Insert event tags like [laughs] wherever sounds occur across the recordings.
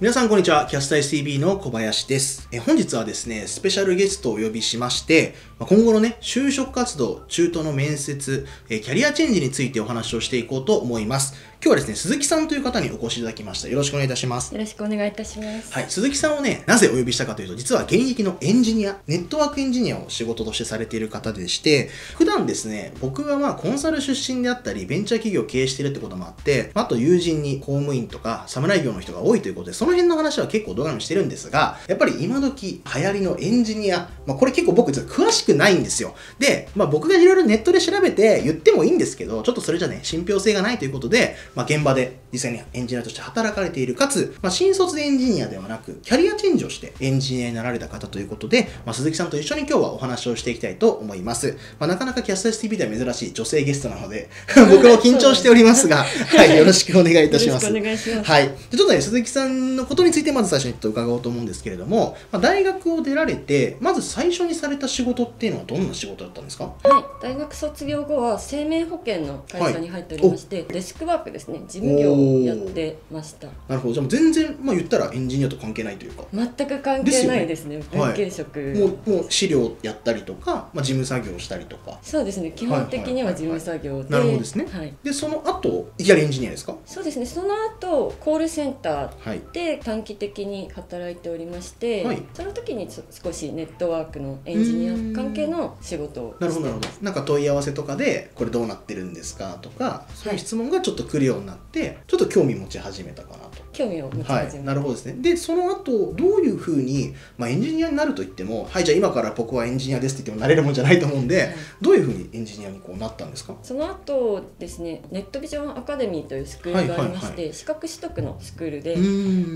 皆さんこんにちは。キャスタイ TV の小林です。え本日はですね、スペシャルゲストをお呼びしまして、今後のね、就職活動、中途の面接、えキャリアチェンジについてお話をしていこうと思います。今日はですね、鈴木さんという方にお越しいただきました。よろしくお願いいたします。よろしくお願いいたします。はい、鈴木さんをね、なぜお呼びしたかというと、実は現役のエンジニア、ネットワークエンジニアを仕事としてされている方でして、普段ですね、僕はまあコンサル出身であったり、ベンチャー企業を経営しているってこともあって、あと友人に公務員とか侍業の人が多いということで、その辺の話は結構動画にもしてるんですが、やっぱり今時流行りのエンジニア、まあこれ結構僕実は詳しくないんですよ。で、まあ僕がいろいろネットで調べて言ってもいいんですけど、ちょっとそれじゃね、信憑性がないということで、まあ現場で実際にエンジニアとして働かれている、かつ、まあ新卒でエンジニアではなく、キャリアチェンジをしてエンジニアになられた方ということで、まあ鈴木さんと一緒に今日はお話をしていきたいと思います。まあなかなかキャスター TV では珍しい女性ゲストなので、[laughs] 僕も緊張しておりますが、はい、よろしくお願いいたします。よろしくお願いしますはい。でちょっとね、鈴木さんのことについてまず最初にちょっと伺おうと思うんですけれども、まあ、大学を出られて、まず最初にされた仕事っていうのはどんな仕事だったんですか？はい、大学卒業後は生命保険の会社に入っておりまして、デスクワークですね、事務業をやってました。なるほど。じゃあ全然、まあ言ったらエンジニアと関係ないというか、全く関係ないですね、文系職。もうもう資料やったりとか、まあ、事務作業をしたりとか。そうですね、基本的には事務作業で。なるほどですね。はい。で、その後、いきなりエンジニアですか？そうですね、その後、コールセンターはい。で短期的に働いておりまして、はいその時に少しネットワークのエンジニア関係の仕事をしてなるほど、なるほど。なんか問い合わせとかで、これどうなってるんですか？とか、そういう質問がちょっと来るようになって、ちょっと興味持ち始めたかなと。興味を持ちはい、始めなるほどですね。で、その後、どういうふうに、まあ、エンジニアになると言っても、はい、じゃあ今から僕はエンジニアですって言ってもなれるもんじゃないと思うんで、はい。どういうふうにエンジニアにこうなったんですか？その後ですねネットビジョンアカデミーというスクールがありまして、はいはい資格取得のスクールで、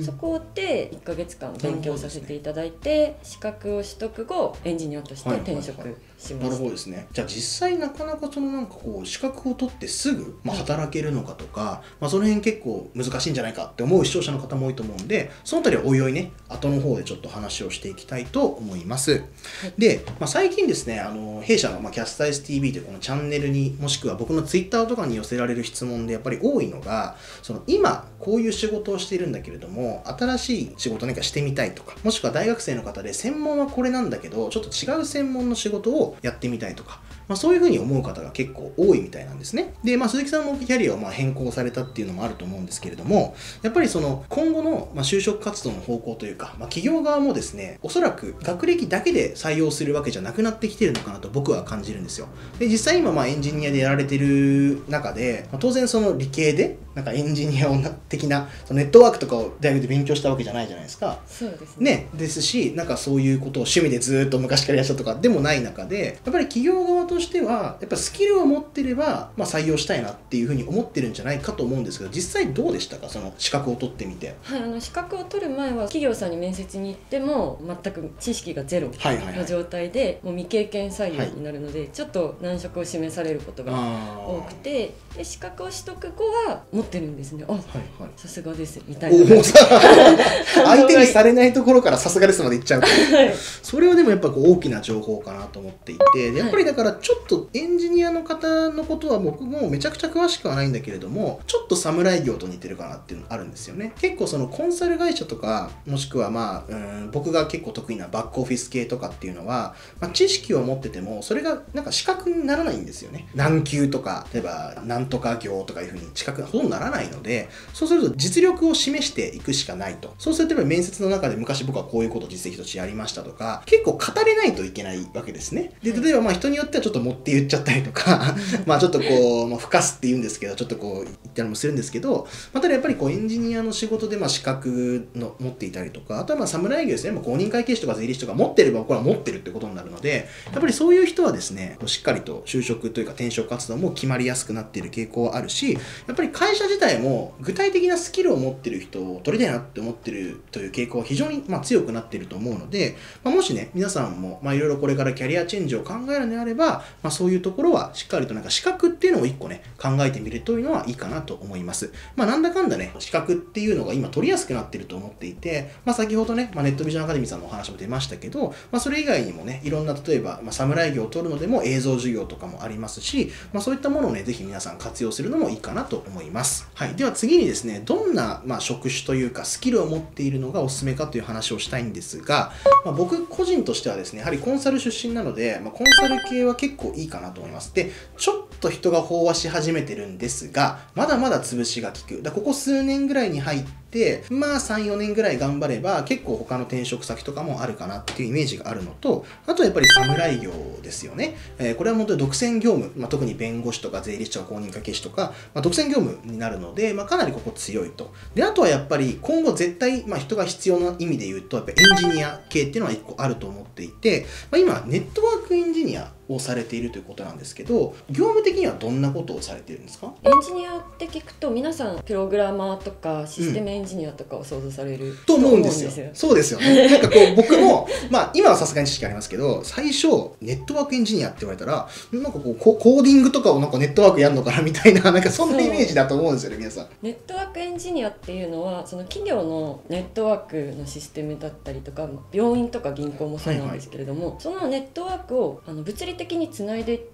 そこで1ヶ月間勉強させていただいて、資格を取得後エンジニアとして転職しまなるほどですね。じゃあ実際なかなかそのなんかこう資格を取ってすぐ、まあ、働けるのかとか、まあ、その辺結構難しいんじゃないかって思う視聴者の方も多いと思うんでそのあたりはおいおいね後の方でちょっと話をしていきたいと思います。で、まあ、最近ですねあの弊社の、まあ、キャスタイス TV というこのチャンネルにもしくは僕のツイッターとかに寄せられる質問でやっぱり多いのがその今こういう仕事をしているんだけれども新しい仕事何かしてみたいとかもしくは大学生の方で専門はこれなんだけどちょっと違う専門の仕事をやってみたいとか、まあ、そういうふうに思う方が結構多いみたいなんですね。で、まあ、鈴木さんもキャリアをまあ変更されたっていうのもあると思うんですけれどもやっぱりその今後のまあ就職活動の方向というか、まあ、企業側もですねおそらく学歴だけで採用するわけじゃなくなってきてるのかなと僕は感じるんですよ。で実際今まあエンジニアでやられてる中で、まあ当然その理系でなんかエンジニア的なそのネットワークとかを大学で勉強したわけじゃないじゃないですか。そうですね。ね、ですし、なんかそういうことを趣味でずっと昔からやったとかでもない中で、やっぱり企業側としては、やっぱスキルを持ってれば、まあ、採用したいなっていうふうに思ってるんじゃないかと思うんですけど、実際どうでしたか、その資格を取ってみて。はい、あの資格を取る前は企業さんに面接に行っても全く知識がゼロはいはいはい。の状態でもう未経験採用になるので、ちょっと難色を示されることがあ多くてで資格を取得後は持ってるんですね。あはいはい。さすがですみたいな。[laughs] 相手にされないところからさすがですまで言っちゃうと [laughs] はい。それはでもやっぱこう大きな情報かなと思っていてでやっぱりだからちょっとエンジニアの方のことは僕もめちゃくちゃ詳しくはないんだけれどもちょっと侍業と似てるかなっていうのあるんですよね。結構そのコンサル会社とかもしくはまあうん僕が結構得意なバックオフィス系とかっていうのは、まあ、知識を持っててもそれがなんか資格にならないんですよね。何級とか例えばなんとか業とかいうふうに資格がほとんどならないのでそうすると実力を示していくしかないと。そうするとやっぱり面接の中で昔僕はこういうことを実績としてやりましたとか結構語れないといけないわけですね。で例えばまあ人によってはちょっと持って言っちゃったりとかまあちょっとこう、まあ、ふかすって言うんですけどちょっとこう言ったりもするんですけど、まあ、ただやっぱりこうエンジニアの仕事でまあ資格の持っていたりとかあとはまあ侍業ですね、まあ、公認会計士とか税理士とか持ってればこれは持ってるってことになるのでやっぱりそういう人はですねしっかりと就職というか転職活動も決まりやすくなっている傾向はあるしやっぱり会社自体も具体的なスキルを持ってる人を取りたいなって思ってるという傾向は非常にまあ強くなっていると思うので、まあ、もしね皆さんもまあいろいろこれからキャリアチェンジを考えるのであれば、まあ、そういうところはしっかりとなんか資格っていうのを一個ね考えてみるというのはいいかなと思います。まあ、なんだかんだね資格っていうのが今取りやすくなってると思っていて、まあ、先ほどね、まあ、ネットビジョンアカデミーさんのお話も出ましたけど、まあ、それ以外にもねいろんな例えば、まあ、侍業を取るのでも映像授業とかもありますし、まあ、そういったものをねぜひ皆さん活用するのもいいかなと思います。はい。では次にですね、どんな、まあ、職種というかスキルを持っているのがおすすめかという話をしたいんですが、まあ、僕個人としてはですね、やはりコンサル出身なので、まあ、コンサル系は結構いいかなと思います。で、ちょっと人が飽和し始めてるんですが、まだまだ潰しが効く。だここ数年ぐらいに入って、まあ3、4年ぐらい頑張れば結構他の転職先とかもあるかなっていうイメージがあるのと、あとはやっぱり侍業ですよね。えーこれは本当に独占業務、まあ、特に弁護士とか税理士とか公認会計士とか、まあ、独占業務になるので、まあ、かなりここ強いと。で、あとはやっぱり今後絶対、まあ、人が必要な意味で言うと、やっぱエンジニア系っていうのは一個あると思っていて、まあ、今、ネットワークエンジニアをされているということなんですけど、業務的にはどんなことをされてるんですか？エンジニアって聞くと皆さんプログラマーとかシステムエンジニアとかを想像されると思うんですよ。そうですよね。[laughs] なんかこう僕も、まあ今はさすがに知識ありますけど、最初ネットワークエンジニアって言われたら、なんかこうココーディングとかをなんかネットワークやるのかなみたいな、なんかそんなイメージだと思うんですよね、皆さん。ネットワークエンジニアっていうのはその企業のネットワークのシステムだったりとか病院とか銀行もそうなんですけれども、そのネットワークをあの物理的につないでいって、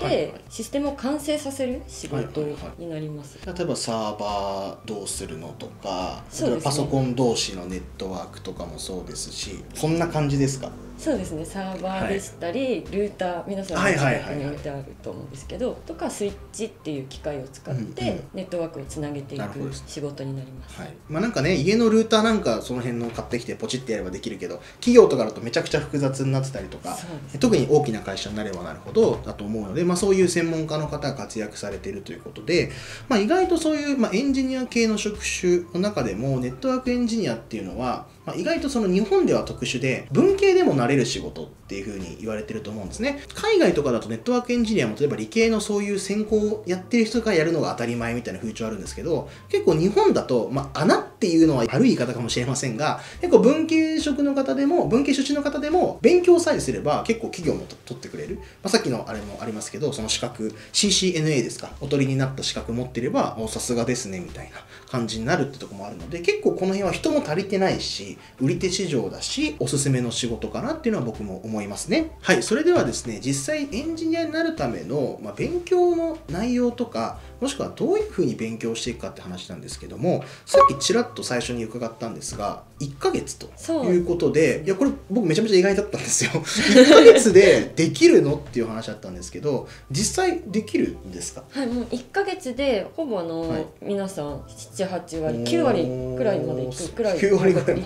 はいはい。システムを完成させる仕事になります。例えばサーバーどうするのとか、ね。パソコン同士のネットワークとかもそうですし、そんな感じですか？そうですね。サーバーでしたり、ルーター皆さんのはい近はいはいはい。くに置いてあると思うんですけど、とかスイッチっていう機械を使って、うんうん。ネットワークをつなげていく仕事になります。はい。まあなんかね、家のルーターなんかその辺の買ってきてポチってやればできるけど、企業とかだとめちゃくちゃ複雑になってたりとか、そうです特に大きな会社になればなるほどだと思うので、まあ、そういう専門家の方が活躍されているということで、まあ、意外とそういう、まあ、エンジニア系の職種の中でもネットワークエンジニアっていうのは、まあ、意外とその日本では特殊で文系でもなれる仕事っていうふうに言われてると思うんですね。海外とかだとネットワークエンジニアも例えば理系のそういう専攻をやってる人がやるのが当たり前みたいな風潮あるんですけど結構日本だと、まあ、穴っていうのは悪い言い方かもしれませんが結構文系職の方でも文系出身の方でも勉強さえすれば結構企業も取ってくれる、まあ、さっきのあれもありますけどその資格 CCNA ですか？おとりになった資格持ってればおさすがですねみたいな感じになるってとこもあるので結構この辺は人も足りてないし売り手市場だしおすすめの仕事かなっていうのは僕も思いますね。はいそれではですね実際エンジニアになるための、まあ、勉強の内容とかもしくはどういうふうに勉強していくかって話なんですけどもさっきちらっと最初に伺ったんですが1ヶ月ということでいやこれ僕めちゃめちゃ意外だったんですよ。[laughs] 1ヶ月でできるのっていう話だったんですけど実際できるんですか？はい、もう1ヶ月でほぼあの、はい。皆さん78割おー9割くらいまでいくくらい9割ぐらい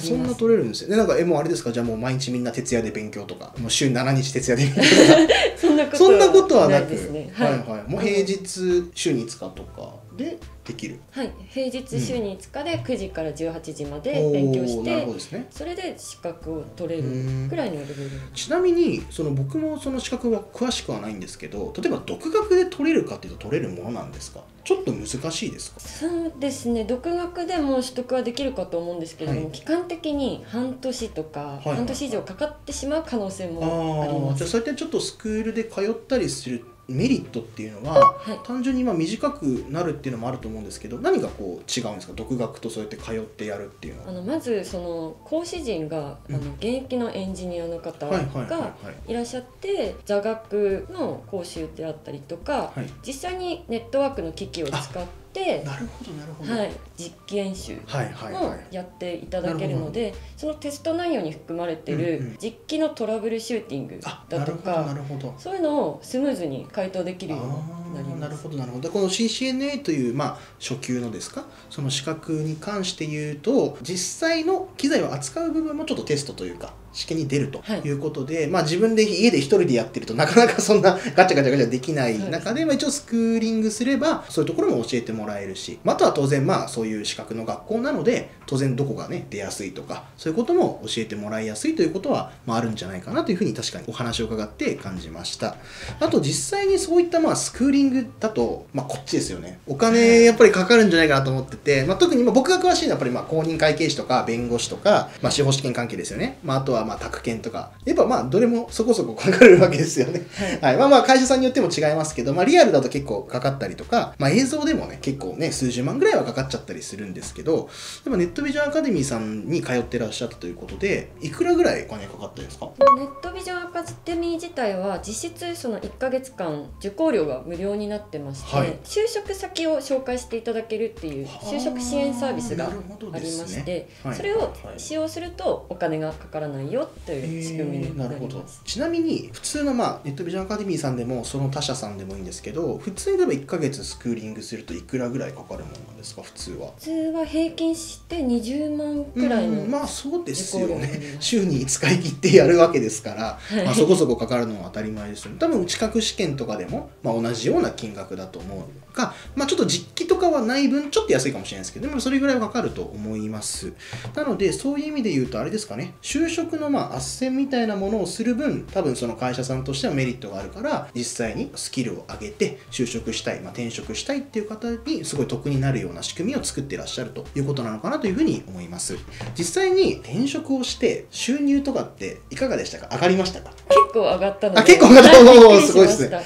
そんな取れるんですよ。ねなんかえもうあれですか？じゃあもう毎日みんな徹夜で勉強とか。[laughs] もう週7日徹夜で勉強とか。そんなことはなくですね。はい。はいもう平日週に5日とかでできる。はい。平日週に5日で9時から18時まで勉強してどですね。それで資格を取れるうん。くらいのレベルちなみにその僕もその資格は詳しくはないんですけど例えば独学で取れるかっていうと取れるものなんですか？ちょっと難しいですか？そうですね。独学でも取得はできるかと思うんですけれども、はい。期間的に半年とか、半年以上かかってしまう可能性あもあります。あじゃあそうやってちょっとスクールで通ったりするメリットっていうのははい。単純にまあ短くなるっていうのもあると思うんですけど何がこう違うんですか？独学とそうやって通ってやるっていうのは。あのまずその講師陣が、うん。あの現役のエンジニアの方がはいいらっしゃって座学の講習であったりとか、はい。実際にネットワークの機器を使って、なるほどなるほど。はい、実機演習はいはいもはい。やっていただけるので、そのテスト内容に含まれてる実機のトラブルシューティングあだとなるほどなかるほど。そういうのをスムーズに回答できるようになりあーなるます。ほどなるほど。この CCNA という、まあ、初級のですか？その資格に関して言うと実際の機材を扱う部分もちょっとテストというか試験に出るとはい。いうことで、まあ、自分で家で一人でやってるとなかなかそんな [laughs] ガチャガチャガチャできない中で、まあ、一応スクーリングすればそういうところも教えてもらえるし、まあ、あとは当然まあそういう資格の学校なので当然どこがね出やすいとかそういうことも教えてもらいやすいということは、まあ、あるんじゃないかなというふうに確かにお話を伺って感じました。あと実際にそういったまあスクーリングだと、まあ、こっちですよね。お金やっぱりかかるんじゃないかなと思ってて、まあ、特にまあ僕が詳しいのはやっぱりまあ公認会計士とか弁護士とか、まあ、司法試験関係ですよね、まあ、あとははまあ宅建とか。やっぱまあどれもそこそこかかるわけですよね。はい、まあまあ会社さんによっても違いますけど、まあリアルだと結構かかったりとか、まあ映像でもね、結構ね、数十万ぐらいはかかっちゃったりするんですけど、でもネットビジョンアカデミーさんに通ってらっしゃったということで、いくらぐらいお金かかったんですか？ネットビジョンアカデミー自体は実質その1ヶ月間受講料が無料になってまして、はい、就職先を紹介していただけるっていう就職支援サービスがありまして、ねはい、それを使用するとお金がかからないよという仕組みになります。ちなみに普通の、まあ、ネットビジョンアカデミーさんでもその他社さんでもいいんですけど普通に例えば1ヶ月スクーリングするといくらぐらいかかるものなんですか？普通は。普通は平均して20万くらいのまあそうですよね。週に使い切ってやるわけですから、はい、まあ、そこそこかかるのは当たり前ですよね。多分資格試験とかでも、まあ、同じような金額だと思うが、まあ、ちょっと実機とかはない分ちょっと安いかもしれないですけどでもそれぐらいはかかると思います。なのでそういう意味で言うとあれですかね。就職のまあ斡旋みたいなものをする分多分その会社さんとしてはメリットがあるから実際にスキルを上げて就職したい、まあ、転職したいっていう方にすごい得になるような仕組みを作ってらっしゃるということなのかなというふうに思います。実際に転職をして収入とかっていかがでしたか？上がりましたか？構上がったので。あ結構上がった。おすごいですね。な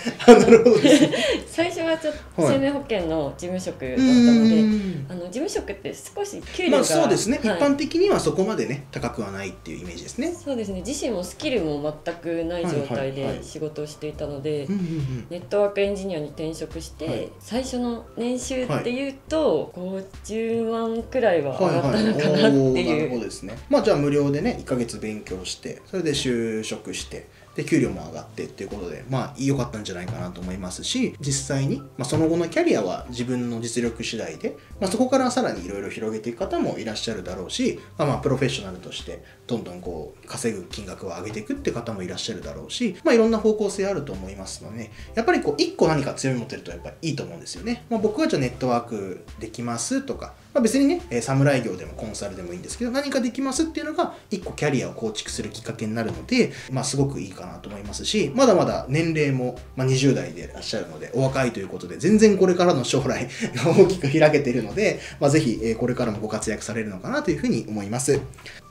るほど。ですね最初はちょっと生命保険の事務職だったので、あの事務職って少し給料が、まあ、そうですね、はい、一般的にはそこまでね高くはないっていうイメージですね。そうですね。自身もスキルも全くない状態で仕事をしていたので、ネットワークエンジニアに転職して、はい、最初の年収っていうと、はい、50万くらいは上がったのかなっていう、はい。はい、なるほどですね。まあじゃあ無料でね1か月勉強してそれで就職してで給料も上がってっていうことでまあ良かったんじゃないかなと思いますし実際に、まあ、その後のキャリアは自分の実力次第で、まあ、そこからさらにいろいろ広げていく方もいらっしゃるだろうし、まあ、まあプロフェッショナルとしてどんどんこう稼ぐ金額を上げていくって方もいらっしゃるだろうし、まあ、いろんな方向性あると思いますのでやっぱりこう1個何か強み持ってるとやっぱりいいと思うんですよね、まあ、僕はじゃあネットワークできますとかまあ、別にね、え、侍業でもコンサルでもいいんですけど、何かできますっていうのが、一個キャリアを構築するきっかけになるので、まあ、すごくいいかなと思いますし、まだまだ年齢も、まあ、20代でいらっしゃるので、お若いということで、全然これからの将来が [laughs] 大きく開けているので、まあ、ぜひ、え、これからもご活躍されるのかなというふうに思います。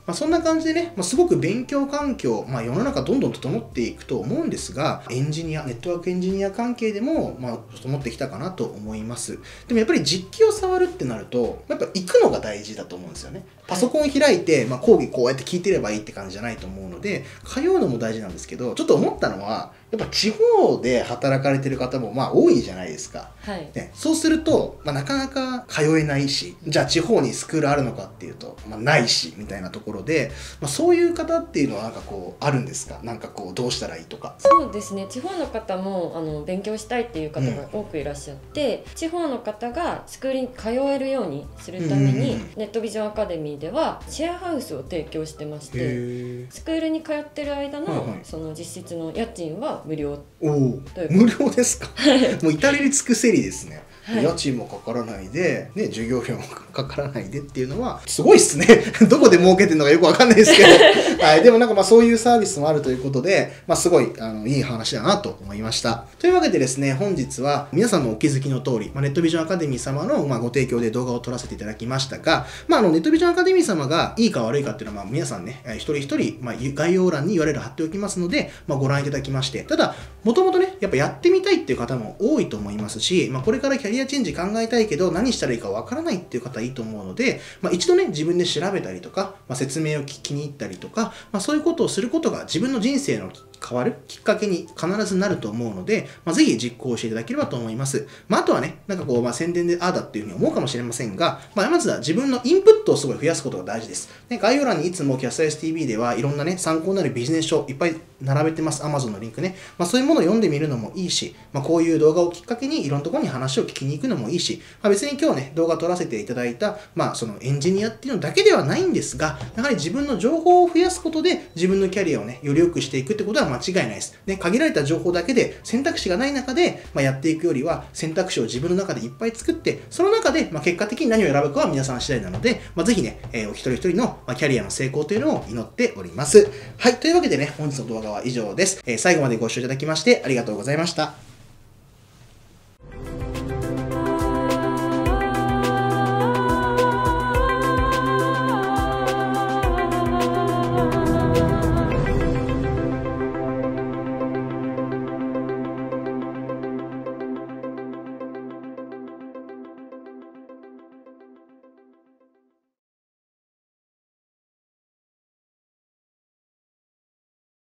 まあ、そんな感じでね、まあ、すごく勉強環境、まあ、世の中どんどん整っていくと思うんですが、エンジニア、ネットワークエンジニア関係でも、まあ、整ってきたかなと思います。でもやっぱり実機を触るってなると、やっぱ行くのが大事だと思うんですよね。パソコン開いて、まあ、講義こうやって聞いてればいいって感じじゃないと思うので、通うのも大事なんですけど、ちょっと思ったのは、やっぱ地方で働かれてる方もまあ多いじゃないですか。はい、ね、そうすると、まあ、なかなか通えないし、じゃあ地方にスクールあるのかっていうと、まあ、ないし、みたいなところで、まあ、そういう方っていうのはなんかこうあるんですか？なんかこうどうしたらいいとか。そうですね。地方の方もあの勉強したいっていう方が多くいらっしゃって、うん、地方の方がスクールに通えるようにするために、うん、ネットビジョンアカデミーではシェアハウスを提供してまして、スクールに通ってる間の、その実質の家賃は無料。おお無料ですか？[laughs] もう至れり尽くせりですねはい、家賃もかからないで、ね、授業料もかからないでっていうのはすごいっすね。[laughs] どこで儲けてるのかよくわかんないですけど、[laughs] はい、でもなんかまあそういうサービスもあるということで、まあ、すごいあのいい話だなと思いました。というわけでですね本日は皆さんもお気づきの通り、まあ、ネットビジョンアカデミー様のまあご提供で動画を撮らせていただきましたが、まあ、あのネットビジョンアカデミー様がいいか悪いかっていうのはまあ皆さんね一人一人、まあ、概要欄に URL 貼っておきますので、まあ、ご覧いただきまして。ただもともとねやっぱやってみたいっていう方も多いと思いますし、まあ、これからキャリアアチェンジ考えたいけど何したらいいかわからないっていう方いいと思うので、まあ、一度ね、自分で調べたりとか、まあ、説明を聞きに行ったりとか、まあ、そういうことをすることが自分の人生の変わるきっかけに必ずなると思うので、まあ、ぜひ実行していただければと思います。まあ、あとはね、なんかこう、まあ、宣伝でああだっていうふうに思うかもしれませんが、まあ、まずは自分のインプットをすごい増やすことが大事です。ね、概要欄にいつもキャスタイス TV ではいろんなね、参考になるビジネス書いっぱい並べてます。Amazon のリンクね。まあ、そういうものを読んでみるのもいいし、まあ、こういう動画をきっかけにいろんなところに話を聞きに行くのもいいし、まあ、別に今日ね、動画撮らせていただいた、まあ、そのエンジニアっていうのだけではないんですが、やはり自分の情報を増やすことで自分のキャリアをね、より良くしていくってことは間違いないです。ね、限られた情報だけで選択肢がない中で、まあ、やっていくよりは選択肢を自分の中でいっぱい作って、その中で、まあ、結果的に何を選ぶかは皆さん次第なので、まあ、ぜひね、えー、お一人一人の、まキャリアの成功というのを祈っております。はい、というわけでね、本日の動画画は以上です。えー、最後までご視聴いただきましてありがとうございました。